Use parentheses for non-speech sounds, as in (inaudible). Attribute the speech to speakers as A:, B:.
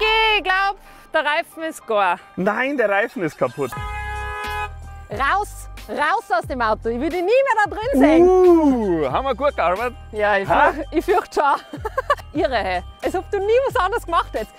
A: Niki, ich glaube, der Reifen ist gar.
B: Nein, der Reifen ist kaputt.
A: Raus, raus aus dem Auto. Ich will dich nie mehr da drin sehen.
B: Uh, haben wir gut gearbeitet?
A: Ja, ich, fürch, ich fürchte schon. (laughs) Irre, als ob du nie was anderes gemacht hättest.